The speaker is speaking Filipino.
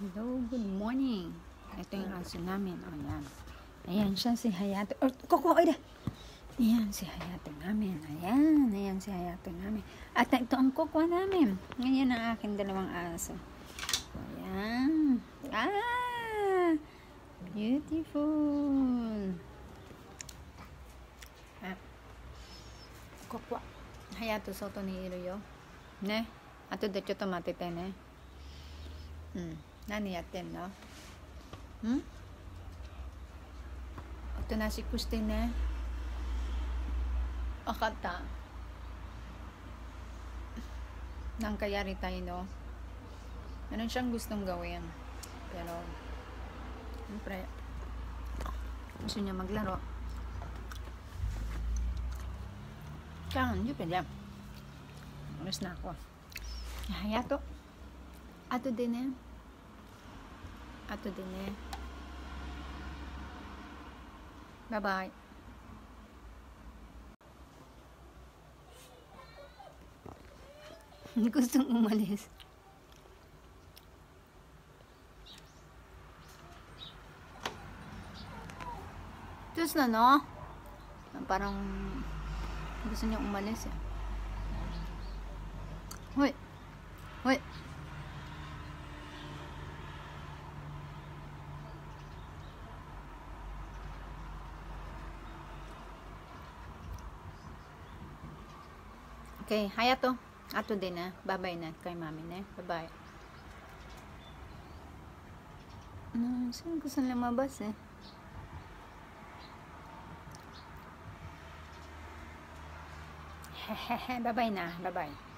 Hello, good morning. Ito yung aso namin. O, yan. Ayan siya, si Hayato. Or, koko, ay da. Ayan, si Hayato namin. Ayan, ayan si Hayato namin. At ito ang koko namin. Ngayon ang aking dalawang aso. Ayan. Ah! Beautiful. Ah. Koko. Hayato soto ni Iruyo. Ne? Ato da choto matite ne? Hmm. 何やってんのんおとなしくしてね。わかった。なんかやりたいの Meron siyang gustong gawin. Pero, siyempre, gusto niya maglaro. Kaya, hindi pwede. Alas na ako. Hayato. Ato din eh. Ato din eh. Bye-bye. Gustong umalis. Tapos na, no? Parang gusto niya umalis eh. Hoy! Hoy! Okay, hayato. Ato din na. Bye-bye na kay mami na. Bye-bye. Ano, saan gusto lumabas eh? Hehehe, bye-bye na. Bye-bye.